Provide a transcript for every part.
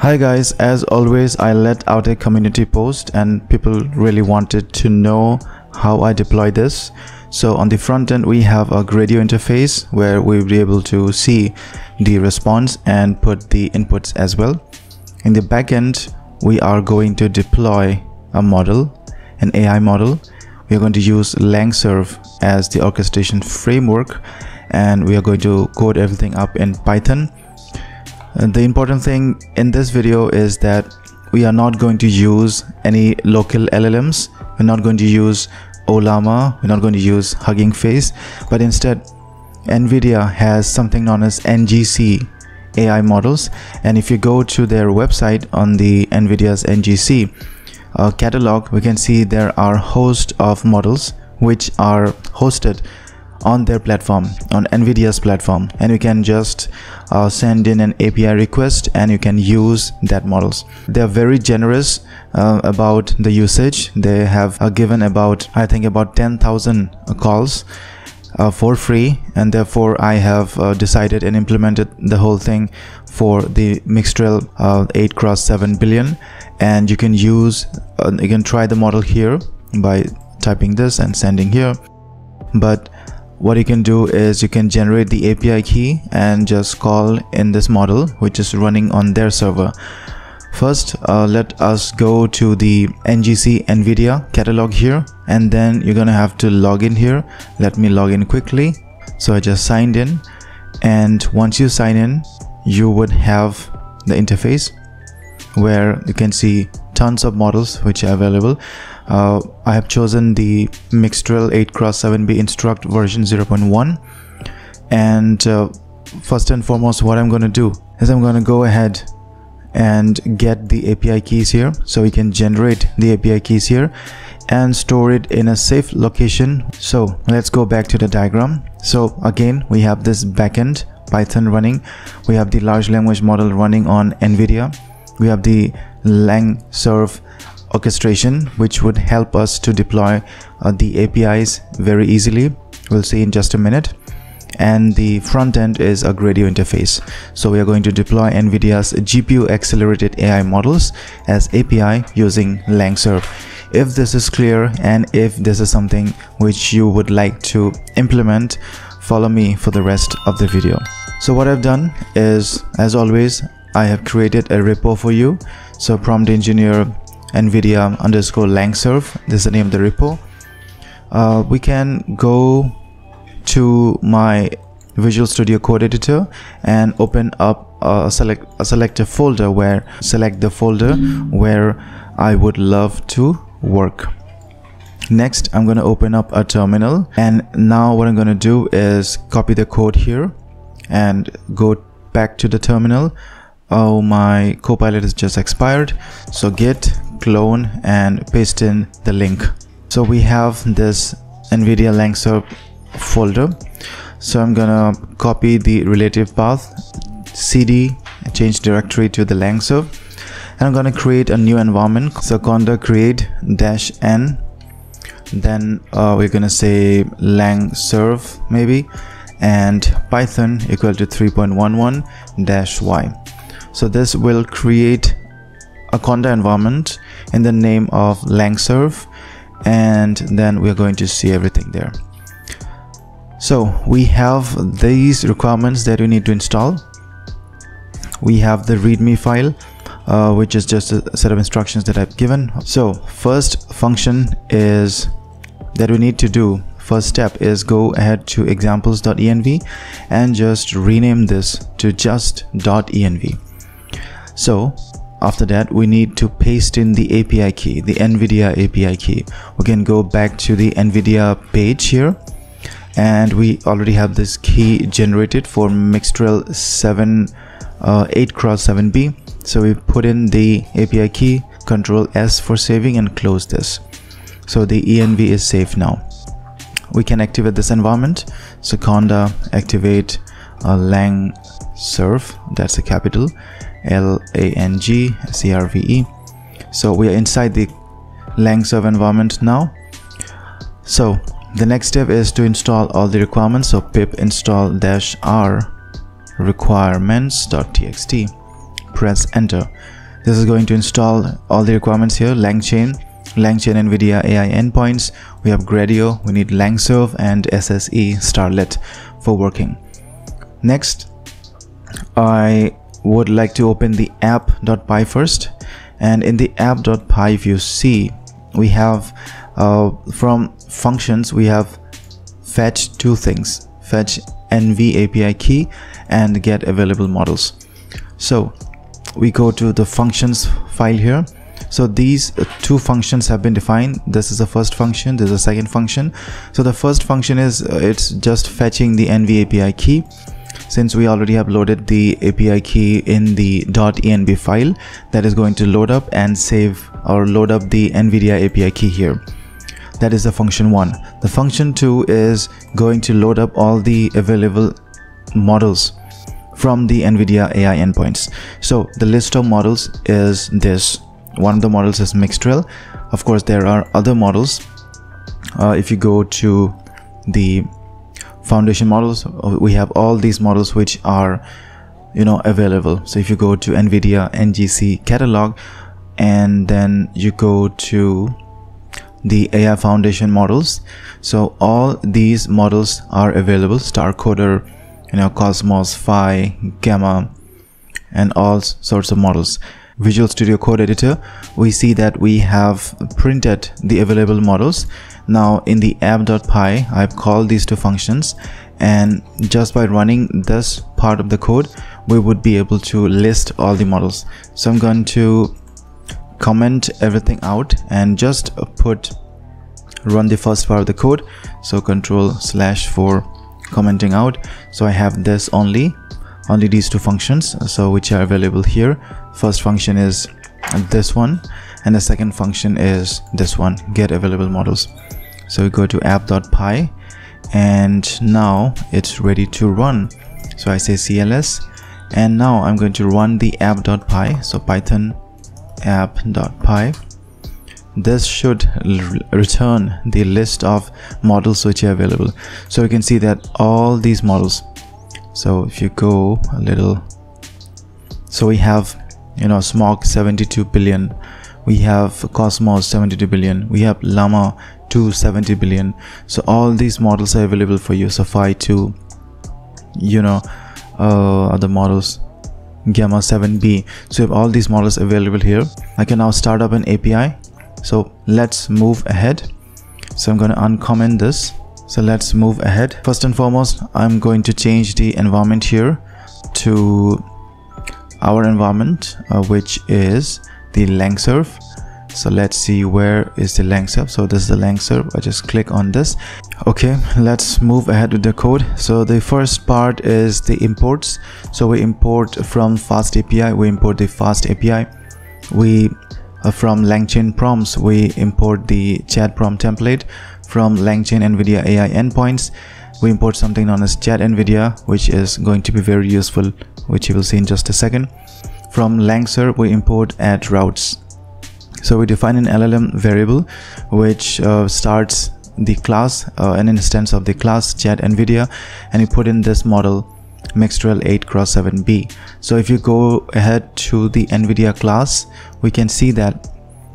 Hi guys, as always I let out a community post and people really wanted to know how I deploy this. So on the front end we have a Gradio interface where we'll be able to see the response and put the inputs as well. In the back end we are going to deploy a model, an AI model. We are going to use LangServe as the orchestration framework and we are going to code everything up in Python the important thing in this video is that we are not going to use any local LLMs. We're not going to use Ollama. We're not going to use Hugging Face, but instead NVIDIA has something known as NGC AI models. And if you go to their website on the NVIDIA's NGC uh, catalog, we can see there are host of models which are hosted on their platform on nvidia's platform. And you can just uh, send in an api request and you can use that models. They are very generous uh, about the usage. They have uh, given about i think about 10,000 calls uh, for free. And therefore I have uh, decided and implemented the whole thing for the Mixtral uh, 8 cross 7 billion. And you can use you can try the model here by typing this and sending here. But what you can do is you can generate the API key and just call in this model which is running on their server. First uh, let us go to the ngc nvidia catalog here and then you're gonna have to log in here. Let me log in quickly. So i just signed in and once you sign in you would have the interface where you can see tons of models which are available. Uh, I have chosen the Mixtral 8x7b Instruct version 0.1 and uh, first and foremost what I'm going to do is I'm going to go ahead and get the API keys here. So we can generate the API keys here and store it in a safe location. So let's go back to the diagram. So again we have this backend python running. We have the large language model running on nvidia. We have the langserve orchestration which would help us to deploy uh, the APIs very easily. We'll see in just a minute. And the front end is a Gradio interface. So we are going to deploy NVIDIA's GPU accelerated AI models as API using LangServe if this is clear and if this is something which you would like to implement follow me for the rest of the video. So what I've done is as always I have created a repo for you so prompt engineer nvidia underscore langserve this is the name of the repo. Uh, we can go to my visual studio code editor and open up a select a select a folder where select the folder where i would love to work. Next i'm going to open up a terminal and now what i'm going to do is copy the code here and go back to the terminal oh my copilot has just expired. So git clone and paste in the link. So we have this nvidia langserve folder. So i'm gonna copy the relative path cd change directory to the langserve and i'm gonna create a new environment. So conda create dash n. Then uh, we're gonna say langserve maybe. And python equal to 3.11 dash y so this will create a conda environment in the name of langserve and then we're going to see everything there. So we have these requirements that we need to install. We have the readme file uh, which is just a set of instructions that I've given. So first function is that we need to do. First step is go ahead to examples.env and just rename this to just .env so after that we need to paste in the API key the NVIDIA API key. We can go back to the NVIDIA page here. And we already have this key generated for Mixtral 7 uh, 8 cross 7b so we put in the API key control S for saving and close this. So the env is safe now. We can activate this environment. So conda activate uh, lang serve that's a capital L-A-N-G-C-R-V-E so we are inside the langserve environment now. So the next step is to install all the requirements. So pip install dash r requirements.txt press enter. This is going to install all the requirements here. Langchain langchain nvidia ai endpoints. We have gradio. We need langserve and sse starlette for working. Next i would like to open the app.py first. And in the app.py if you see we have uh, from functions we have fetch two things. Fetch nv api key and get available models. So we go to the functions file here. So these two functions have been defined. This is the first function. This is the second function. So the first function is uh, it's just fetching the nv api key since we already have loaded the API key in the .env file that is going to load up and save or load up the NVIDIA API key here. That is the function 1 the function 2 is going to load up all the available models from the NVIDIA AI endpoints. So the list of models is this. One of the models is Mixtral of course there are other models. Uh, if you go to the foundation models uh, we have all these models which are you know available. So if you go to nvidia ngc catalog and then you go to the AI foundation models. So all these models are available StarCoder you know Cosmos Phi Gemma and all sorts of models Visual Studio Code Editor we see that we have printed the available models. Now in the app.py I've called these two functions and just by running this part of the code we would be able to list all the models. So I'm going to comment everything out and just put run the first part of the code. So control slash for commenting out. So I have this only only these two functions so which are available here first function is this one and the second function is this one get available models. So we go to app.py and now it's ready to run. So I say cls and now I'm going to run the app.py so python app.py this should return the list of models which are available. So you can see that all these models so if you go a little so we have you know Smaug 72 billion. We have cosmos 72 billion. We have llama 270 billion. So all these models are available for you. So phi 2 you know uh, other models. Gemma 7b so you have all these models available here. I can now start up an api so let's move ahead. So i'm going to uncomment this. So let's move ahead. First and foremost i'm going to change the environment here to our environment uh, which is the langserve so let's see where is the langserve so this is the langserve i just click on this. Okay let's move ahead with the code. So the first part is the imports. So we import from fast api we import the fast api we uh, from langchain prompts we import the chat prompt template from langchain nvidia ai endpoints we import something known as chat nvidia which is going to be very useful which you will see in just a second. From langserve we import add routes. So we define an llm variable which uh, starts the class uh, an instance of the class chat nvidia and you put in this model Mixtral 8 cross 7b so if you go ahead to the nvidia class we can see that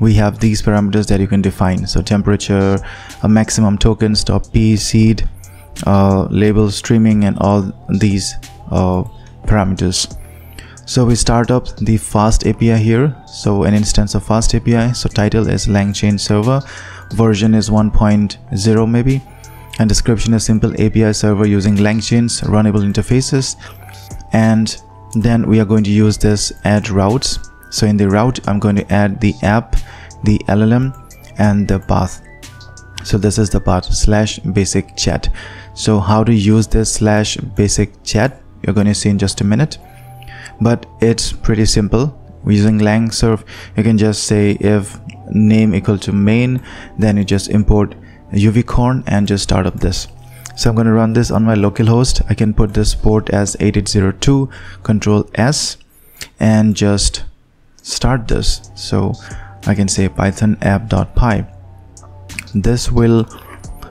we have these parameters that you can define. So temperature a maximum token stop p seed uh, label streaming and all these uh, parameters. So we start up the fast api here. So an instance of fast api so title is langchain server. Version is 1.0 maybe. And description is simple api server using langchains runnable interfaces. And then we are going to use this add routes. So in the route i'm going to add the app the llm and the path so this is the part slash basic chat. So how to use this slash basic chat you're going to see in just a minute. But it's pretty simple. Using langserve you can just say if name equal to main then you just import uvicorn and just start up this. So i'm going to run this on my localhost i can put this port as 8802 control s and just start this. So I can say python app.py this will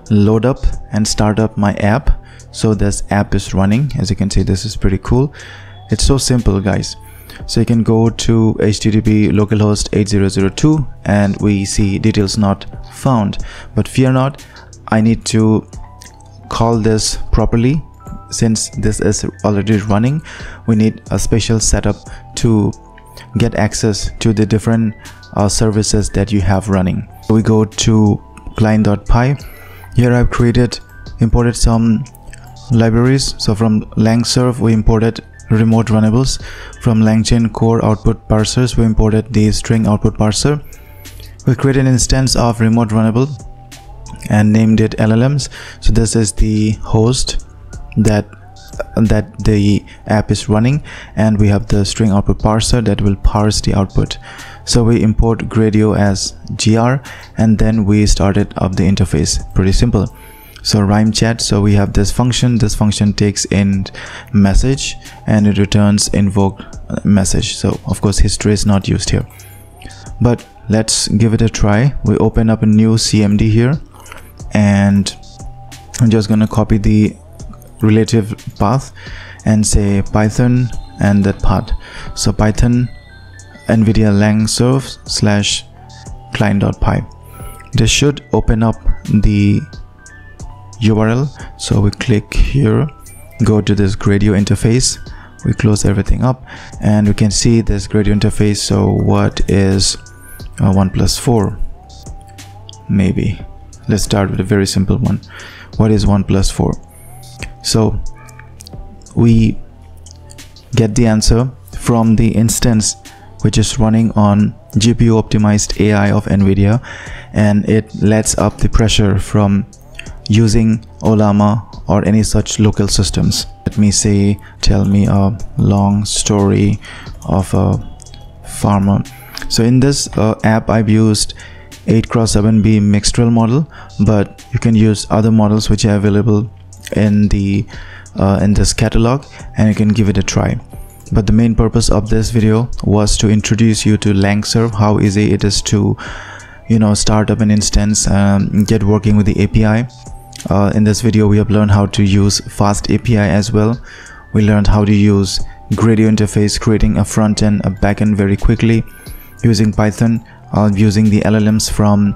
load up and start up my app. So this app is running. As you can see this is pretty cool. It's so simple guys. So you can go to http localhost 8002 and we see details not found. But fear not i need to call this properly. Since this is already running we need a special setup to get access to the different uh, services that you have running. We go to client.py here i've created imported some libraries. So from langserve we imported remote runnables. From langchain core output parsers we imported the string output parser. We created an instance of remote runnable and named it llms so this is the host that that the app is running and we have the string output parser that will parse the output. So we import gradio as gr and then we started up the interface. Pretty simple. So rhyme chat so we have this function. This function takes in message and it returns invoke uh, message. So of course history is not used here. But let's give it a try. We open up a new cmd here and i'm just gonna copy the relative path and say python and that path so python nvidia lang serve slash client.py this should open up the url so we click here go to this gradio interface. We close everything up and we can see this gradio interface. So what is uh, 1 plus 4 maybe. Let's start with a very simple one. What is 1 plus 4 so we get the answer from the instance which is running on GPU optimized AI of NVIDIA and it lets up the pressure from using Ollama or any such local systems. Let me say, tell me a long story of a farmer. So in this uh, app, I've used 8x7b Mixtral model, but you can use other models which are available in the uh, in this catalog and you can give it a try. But the main purpose of this video was to introduce you to langserve how easy it is to you know start up an instance um, get working with the api uh, in this video we have learned how to use fast api as well. We learned how to use gradio interface creating a front end a back end very quickly using python uh, using the llms from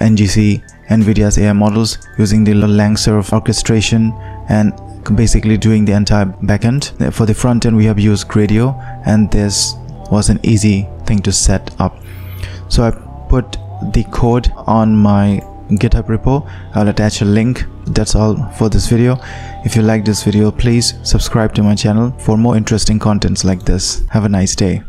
ngc nvidia's ai models using the langserve orchestration and basically doing the entire backend. For the front end, we have used Gradio, and this was an easy thing to set up. So I put the code on my github repo. I'll attach a link. That's all for this video. If you like this video please subscribe to my channel for more interesting contents like this. Have a nice day